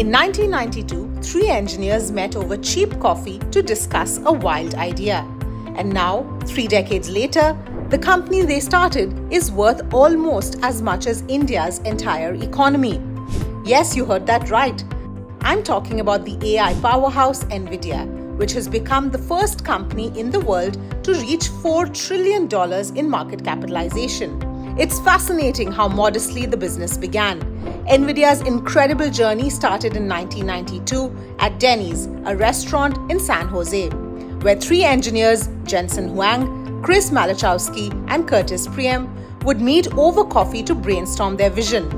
In 1992, three engineers met over cheap coffee to discuss a wild idea. And now, three decades later, the company they started is worth almost as much as India's entire economy. Yes, you heard that right. I'm talking about the AI powerhouse Nvidia, which has become the first company in the world to reach $4 trillion in market capitalization. It's fascinating how modestly the business began. Nvidia's incredible journey started in 1992 at Denny's, a restaurant in San Jose, where three engineers, Jensen Huang, Chris Malachowsky, and Curtis Priem, would meet over coffee to brainstorm their vision.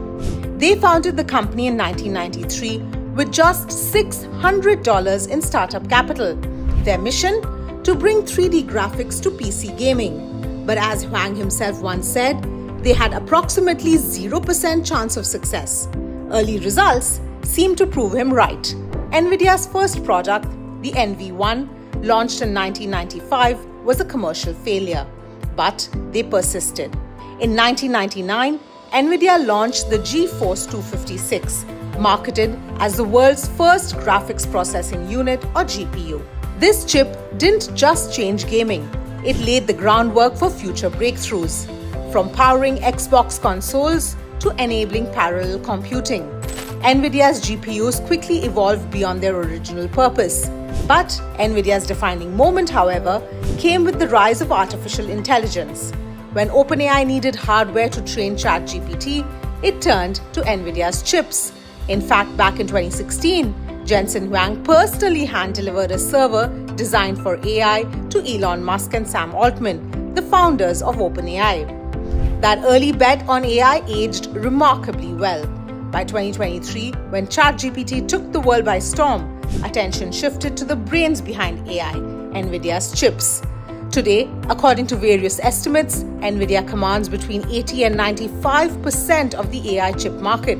They founded the company in 1993 with just $600 in startup capital. Their mission? To bring 3D graphics to PC gaming. But as Huang himself once said, they had approximately 0% chance of success. Early results seemed to prove him right. NVIDIA's first product, the NV1, launched in 1995, was a commercial failure. But they persisted. In 1999, NVIDIA launched the GeForce 256, marketed as the world's first graphics processing unit or GPU. This chip didn't just change gaming, it laid the groundwork for future breakthroughs from powering Xbox consoles to enabling parallel computing. NVIDIA's GPUs quickly evolved beyond their original purpose. But NVIDIA's defining moment, however, came with the rise of artificial intelligence. When OpenAI needed hardware to train ChatGPT, it turned to NVIDIA's chips. In fact, back in 2016, Jensen Huang personally hand delivered a server designed for AI to Elon Musk and Sam Altman, the founders of OpenAI. That early bet on AI aged remarkably well. By 2023, when ChatGPT took the world by storm, attention shifted to the brains behind AI, NVIDIA's chips. Today, according to various estimates, NVIDIA commands between 80 and 95% of the AI chip market.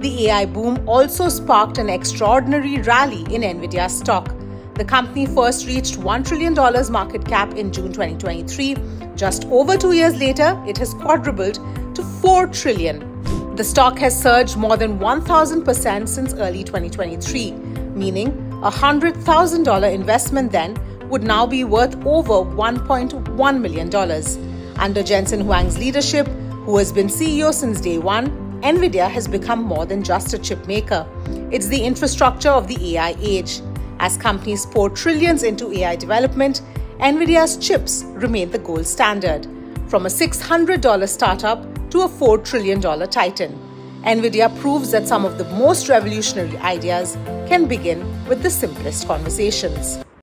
The AI boom also sparked an extraordinary rally in NVIDIA stock. The company first reached $1 trillion market cap in June 2023 just over two years later, it has quadrupled to 4 trillion. The stock has surged more than 1,000% since early 2023, meaning a $100,000 investment then would now be worth over $1.1 million. Under Jensen Huang's leadership, who has been CEO since day one, NVIDIA has become more than just a chip maker. It's the infrastructure of the AI age. As companies pour trillions into AI development, NVIDIA's chips remain the gold standard, from a $600 startup to a $4 trillion titan. NVIDIA proves that some of the most revolutionary ideas can begin with the simplest conversations.